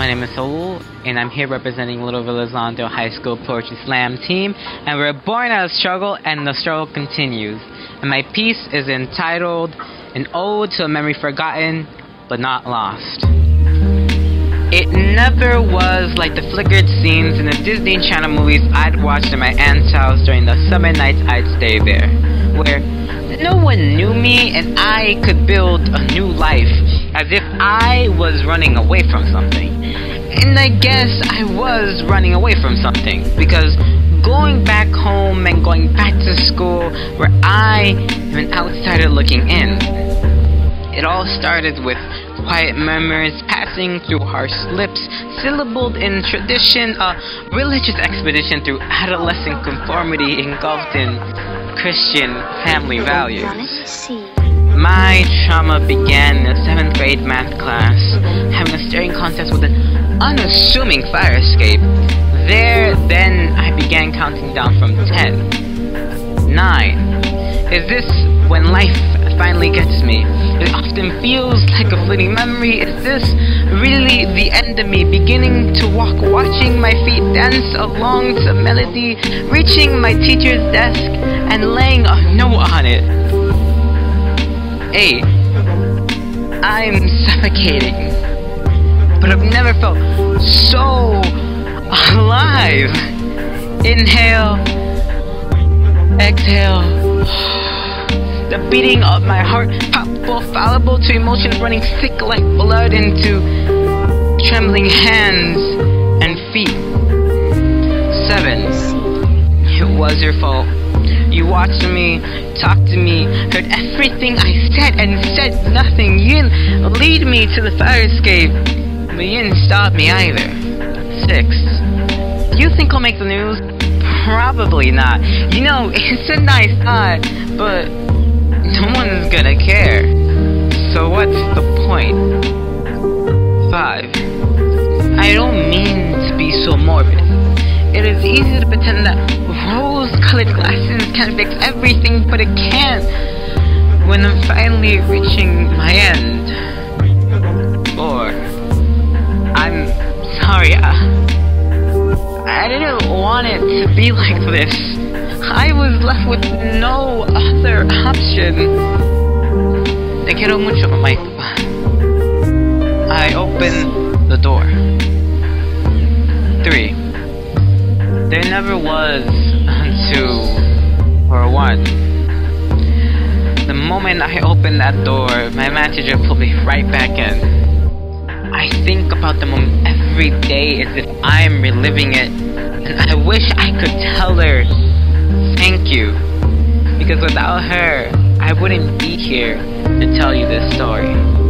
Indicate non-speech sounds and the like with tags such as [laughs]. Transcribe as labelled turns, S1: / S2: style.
S1: My name is Saul, and I'm here representing Little Village Lawndale High School Poetry Slam team. And we're born out of struggle, and the struggle continues. And my piece is entitled An Ode to a Memory Forgotten, but Not Lost. It never was like the flickered scenes in the Disney Channel movies I'd watched in my aunt's house during the summer nights I'd stay there, where no one knew me and I could build a new life as if I was running away from something. And I guess I was running away from something because going back home and going back to school where I am an outsider looking in. It all started with quiet murmurs passing through harsh lips, syllabled in tradition, a religious expedition through adolescent conformity engulfed in Christian family values. My trauma began in a 7th grade math class, having a staring contest with an unassuming fire escape. There, then, I began counting down from 10. 9. Is this when life finally gets me? It often feels like a fleeting memory. Is this really the end of me? Beginning to walk, watching my feet dance along to melody, reaching my teacher's desk and laying a note on it. Hey, I'm suffocating, but I've never felt so alive. Inhale, exhale. The beating of my heart, palpable, fallible to emotions running thick like blood into trembling hands and feet. Seven. It was your fault. You watched me, talked to me, heard everything I said and said nothing. You didn't lead me to the fire escape, but you didn't stop me either. Six. You think I'll make the news? Probably not. You know, [laughs] it's a nice thought, but no one's gonna care. So what's the point? Five. I don't mean to be so morbid. It is easy to pretend that rose-colored glasses can fix everything, but it can't when I'm finally reaching my end. Or, I'm sorry, I, I didn't want it to be like this. I was left with no other option. Te quiero mucho, my I open the door. Three. There never was two or one. The moment I opened that door, my manager pulled me right back in. I think about the moment every day as if I'm reliving it, and I wish I could tell her thank you. Because without her, I wouldn't be here to tell you this story.